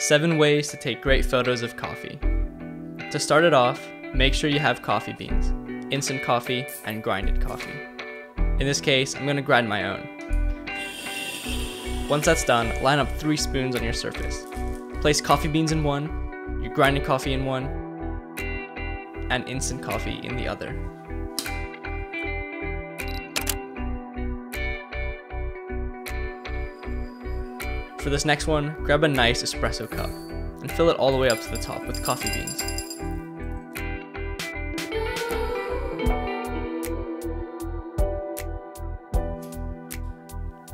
7 ways to take great photos of coffee. To start it off, make sure you have coffee beans, instant coffee, and grinded coffee. In this case, I'm going to grind my own. Once that's done, line up 3 spoons on your surface. Place coffee beans in one, your grinded coffee in one, and instant coffee in the other. For this next one, grab a nice espresso cup and fill it all the way up to the top with coffee beans.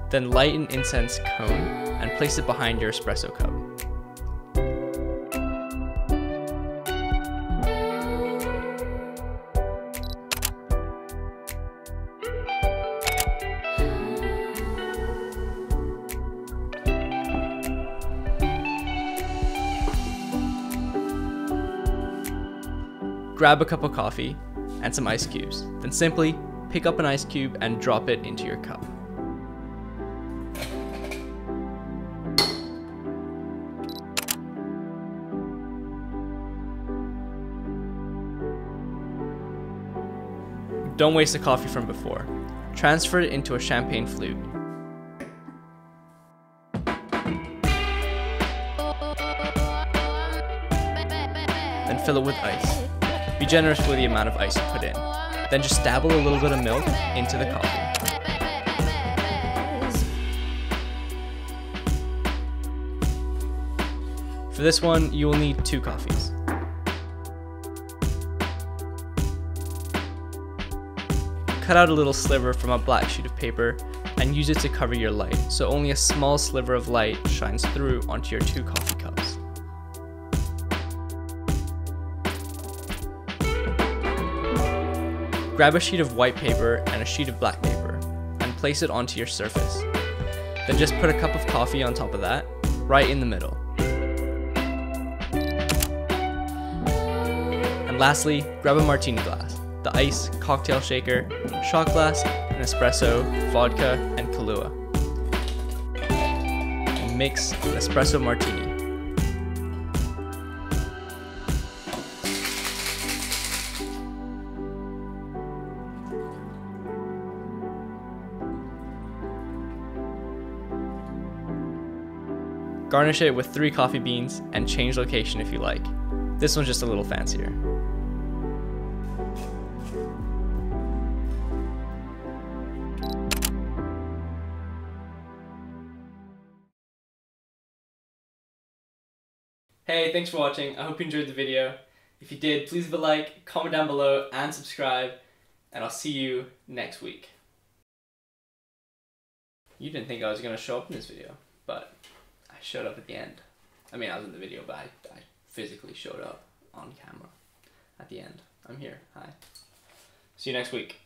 Then light an incense cone and place it behind your espresso cup. Grab a cup of coffee and some ice cubes. Then simply pick up an ice cube and drop it into your cup. Don't waste the coffee from before. Transfer it into a champagne flute. Then fill it with ice. Be generous with the amount of ice you put in. Then just dabble a little bit of milk into the coffee. For this one, you will need two coffees. Cut out a little sliver from a black sheet of paper and use it to cover your light, so only a small sliver of light shines through onto your two coffee cups. Grab a sheet of white paper and a sheet of black paper and place it onto your surface. Then just put a cup of coffee on top of that, right in the middle. And lastly, grab a martini glass, the ice, cocktail shaker, shot glass, an espresso, vodka, and Kahlua. And mix an espresso martini. Garnish it with three coffee beans and change location if you like. This one's just a little fancier. Hey, thanks for watching. I hope you enjoyed the video. If you did, please leave a like, comment down below, and subscribe. And I'll see you next week. You didn't think I was going to show up in this video, but showed up at the end. I mean, I was in the video, but I, I physically showed up on camera at the end. I'm here. Hi. See you next week.